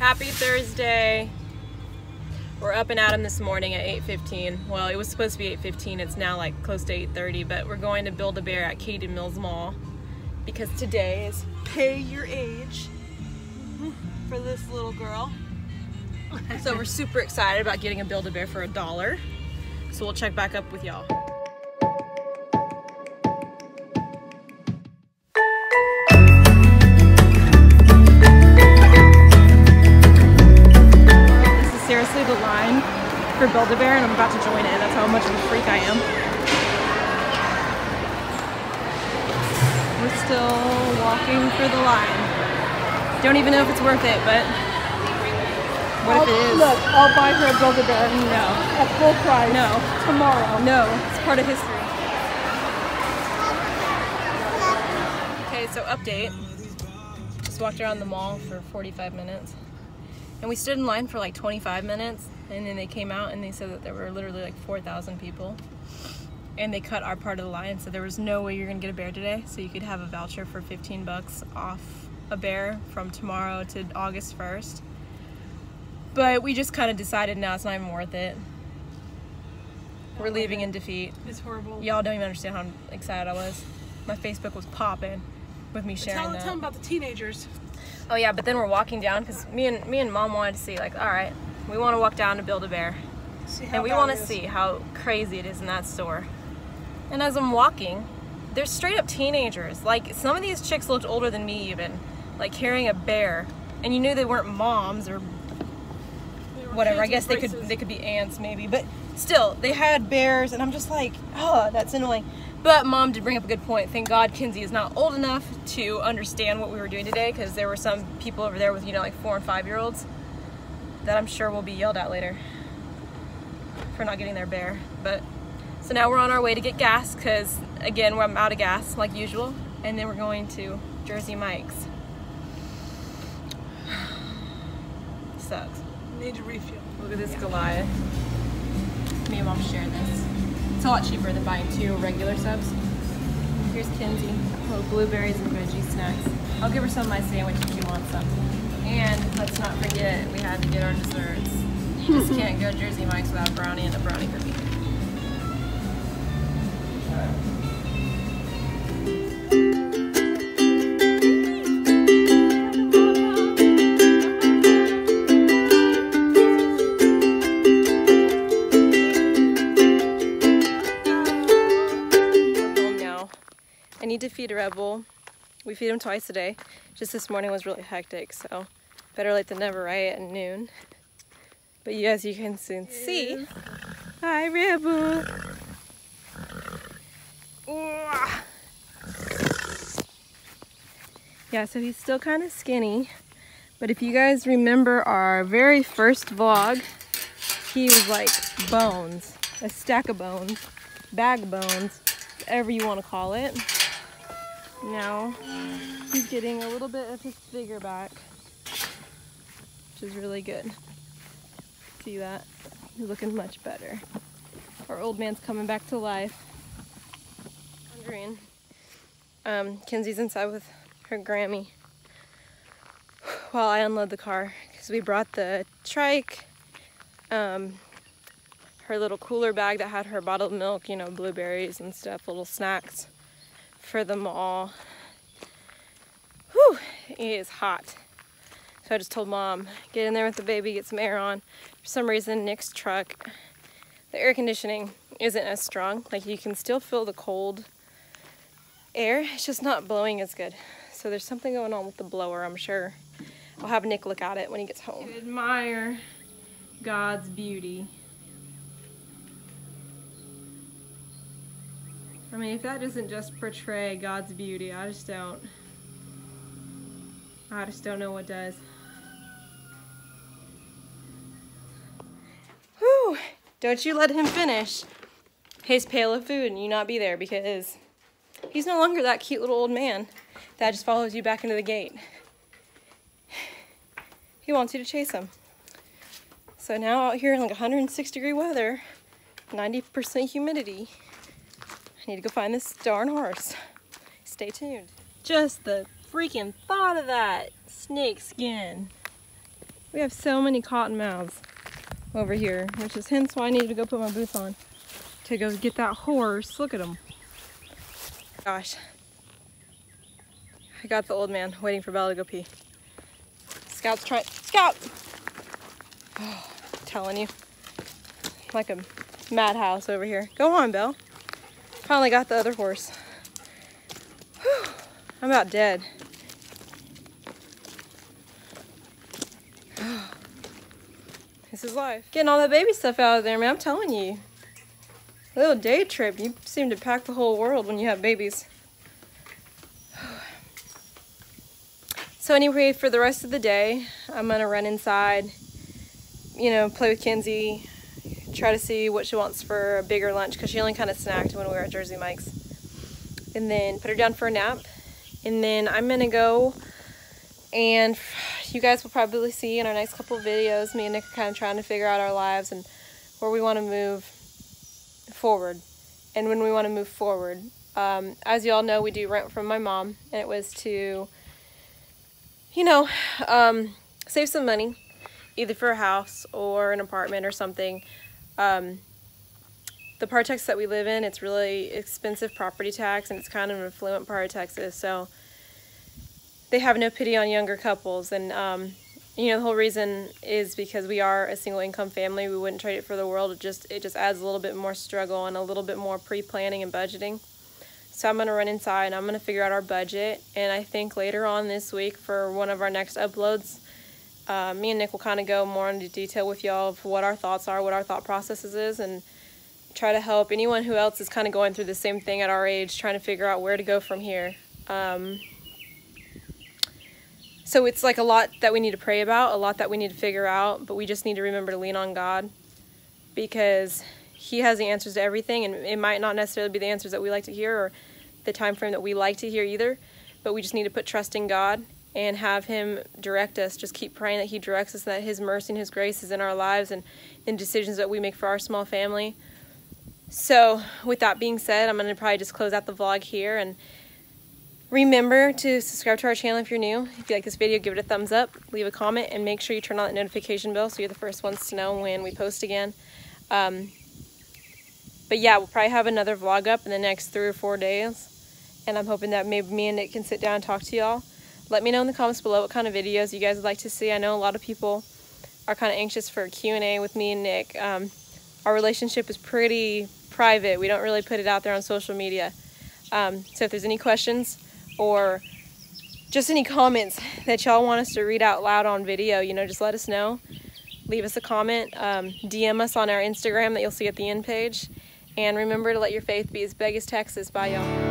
Happy Thursday. We're up and at 'em this morning at 8.15. Well, it was supposed to be 8.15. It's now like close to 8.30, but we're going to Build-A-Bear at Katy Mills Mall because today is pay your age for this little girl. so we're super excited about getting a Build-A-Bear for a dollar. So we'll check back up with y'all. For Build-A-Bear and I'm about to join in. That's how much of a freak I am. We're still walking for the line. Don't even know if it's worth it, but what if it is? Look, I'll buy her a Build-A-Bear No. at full price No. tomorrow. No, it's part of history. Okay, so update. Just walked around the mall for 45 minutes. And we stood in line for like 25 minutes and then they came out and they said that there were literally like 4,000 people. And they cut our part of the line, so there was no way you're gonna get a bear today. So you could have a voucher for 15 bucks off a bear from tomorrow to August 1st. But we just kind of decided now it's not even worth it. We're oh leaving in defeat. It's horrible. Y'all don't even understand how excited I was. My Facebook was popping with me sharing Tell, that. tell them about the teenagers. Oh yeah, but then we're walking down because me and me and mom wanted to see like, all right, we want to walk down to Build a Bear, and we want to see how crazy it is in that store. And as I'm walking, there's straight up teenagers. Like some of these chicks looked older than me even, like carrying a bear, and you knew they weren't moms or whatever. I guess they could they could be ants maybe, but still they had bears, and I'm just like, oh, that's annoying. But mom did bring up a good point. Thank God Kinsey is not old enough to understand what we were doing today, because there were some people over there with you know like four and five year olds that I'm sure will be yelled at later for not getting their bear. But so now we're on our way to get gas, because again we're out of gas like usual, and then we're going to Jersey Mike's. Sucks. Need to refuel. Look at this Goliath. Me and mom share this. It's a lot cheaper than buying two regular subs. Here's Kinsey. Little blueberries and veggie snacks. I'll give her some of my sandwich if she wants some. And let's not forget, we had to get our desserts. You just can't go Jersey Mike's without brownie and a brownie for need to feed Rebel. We feed him twice a day. Just this morning was really hectic, so better late than never, right at noon. But you, as you can soon see, hi Rebel. Yeah, so he's still kind of skinny. But if you guys remember our very first vlog, he was like bones, a stack of bones, bag of bones, whatever you want to call it. Now he's getting a little bit of his figure back, which is really good. See that? He's looking much better. Our old man's coming back to life. Wondering. Um, Kenzie's inside with her Grammy while I unload the car because we brought the trike, um, her little cooler bag that had her bottled milk, you know, blueberries and stuff, little snacks for the mall. Whew, it is hot. So I just told mom, get in there with the baby, get some air on. For some reason, Nic's truck, the air conditioning isn't as strong. Like you can still feel the cold air, it's just not blowing as good. So there's something going on with the blower, I'm sure. I'll have Nic look at it when he gets home. Admire God's beauty. I mean, if that doesn't just portray God's beauty, I just don't. I just don't know what does. Whew! Don't you let him finish his pail of food and you not be there because he's no longer that cute little old man that just follows you back into the gate. He wants you to chase him. So now out here in like 106 degree weather, 90% humidity, need to go find this darn horse. Stay tuned. Just the freaking thought of that snake skin. We have so many cotton mouths over here, which is hence why I need to go put my boots on to go get that horse. Look at him. Gosh. I got the old man waiting for Bella to go pee. Scout's trying, Scout! Oh, telling you. Like a madhouse over here. Go on, Belle. Finally got the other horse. Whew. I'm about dead. This is life. Getting all that baby stuff out of there, man. I'm telling you. A little day trip. You seem to pack the whole world when you have babies. So anyway, for the rest of the day, I'm gonna run inside, you know, play with Kenzie, try to see what she wants for a bigger lunch because she only kind of snacked when we were at Jersey Mike's. And then put her down for a nap. And then I'm gonna go and you guys will probably see in our next couple videos, me and Nic are kind of trying to figure out our lives and where we want to move forward and when we want to move forward. Um, as you all know, we do rent from my mom, and it was to, you know, um, save some money, either for a house or an apartment or something. Um, the part of Texas that we live in, it's really expensive property tax, and it's kind of an affluent part of Texas, so they have no pity on younger couples. And, um, you know, the whole reason is because we are a single income family. We wouldn't trade it for the world. It just, it just adds a little bit more struggle and a little bit more pre-planning and budgeting. So I'm going to run inside and I'm going to figure out our budget. And I think later on this week for one of our next uploads, uh, me and Nic will kind of go more into detail with y'all of what our thoughts are, what our thought processes is, and try to help anyone who else is kind of going through the same thing at our age, trying to figure out where to go from here. Um, so it's like a lot that we need to pray about, a lot that we need to figure out, but we just need to remember to lean on God because He has the answers to everything, and it might not necessarily be the answers that we like to hear or the time frame that we like to hear either, but we just need to put trust in God and have Him direct us. Just keep praying that He directs us that His mercy and His grace is in our lives and in decisions that we make for our small family. So, with that being said, I'm going to probably just close out the vlog here and Remember to subscribe to our channel if you're new. If you like this video, give it a thumbs up, leave a comment, and make sure you turn on that notification bell so you're the first ones to know when we post again. Um, but yeah, we'll probably have another vlog up in the next three or four days. And I'm hoping that maybe me and Nic can sit down and talk to y'all. Let me know in the comments below what kind of videos you guys would like to see. I know a lot of people are kind of anxious for a Q&A with me and Nic. Um, our relationship is pretty private. We don't really put it out there on social media. Um, so if there's any questions, or just any comments that y'all want us to read out loud on video, you know, just let us know. Leave us a comment. Um, DM us on our Instagram that you'll see at the end page. And remember to let your faith be as big as Texas. Bye, y'all.